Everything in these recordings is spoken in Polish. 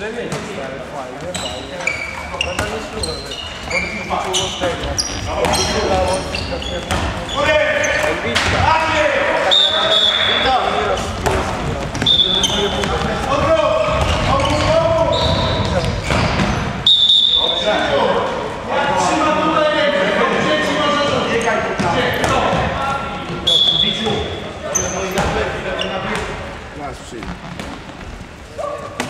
Żywiej stary, fajnie, fajnie. Będę nie ślubę, on się liczył od tego. Odbylało Nas przyjdzie. Jeden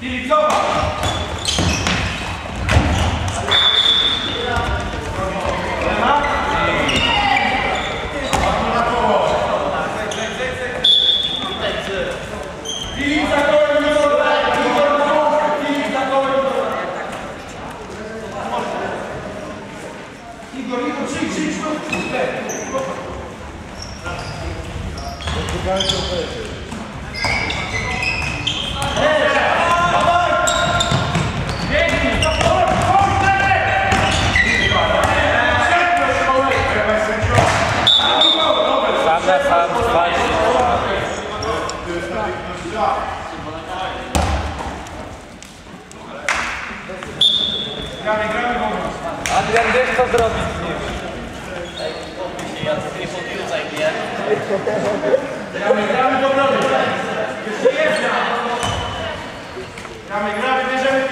Dirigioba! Co zrobić z nim? Gramy, gramy do brody. Jeszcze jedna. Gramy, gramy, bierzemy.